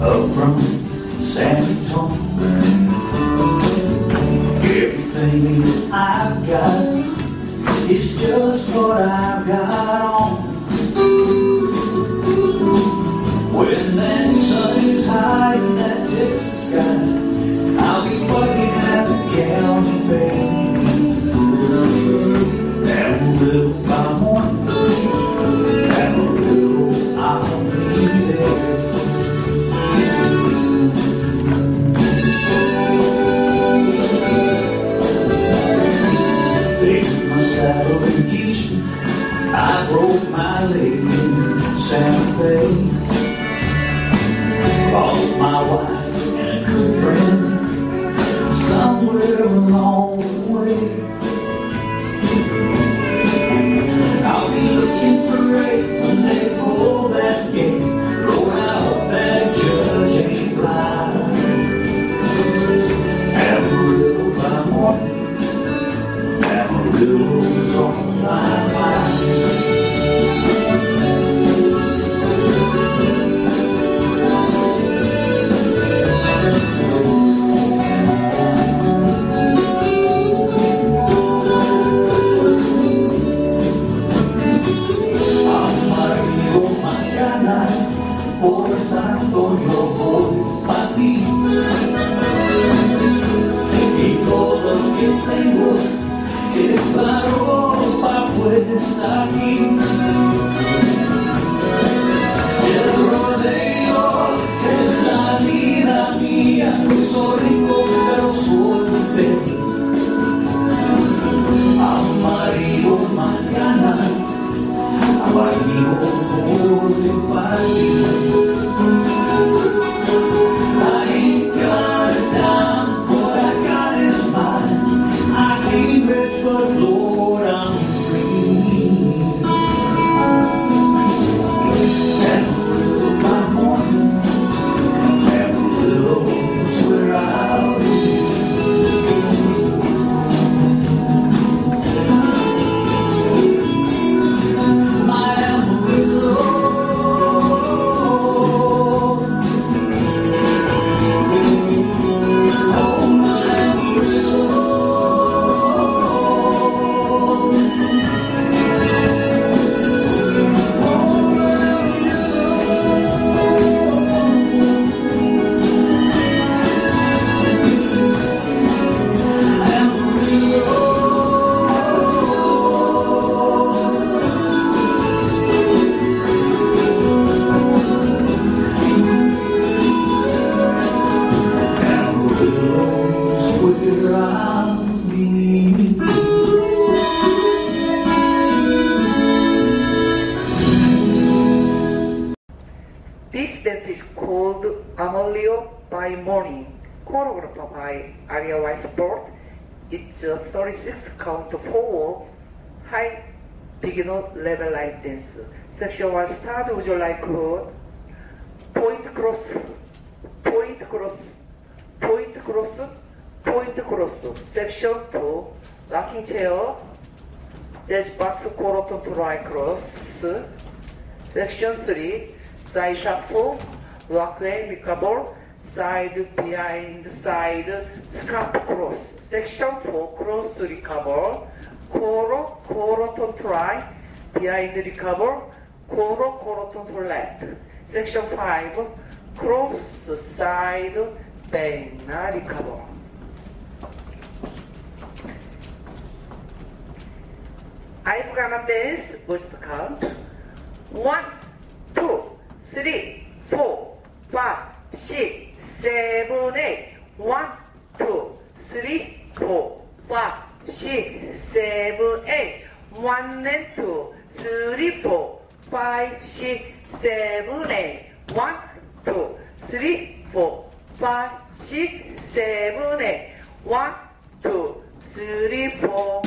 up from San Antonio. Everything I've got is just what I've got in Houston, I broke my leg in Santa Fe. Lost my wife que tengo es la ropa puesta aquí. This dance is called Amarillo by Morning, choreographed by Ira Weisburd. It's a 36 count four wall, high beginner level line dance. Section 1 start would you like point cross, point cross, point cross, point cross. Section 2 rocking chair, jazz box quarter to right cross. Section 3, side shuffle, rockway, recover, side behind, side, scalp cross. Section 4, cross recover, quarter turn to right, behind recover, quarter turn to left. Section 5, cross, side, bend, recover. I'm gonna dance with the count. One, two, three, four, five, six, seven, eight. One, two, three, four, five, six, seven, eight. One and two, three, four, five, six, seven, eight. One, two, three, four, five, six, seven, eight. One, two, three, four,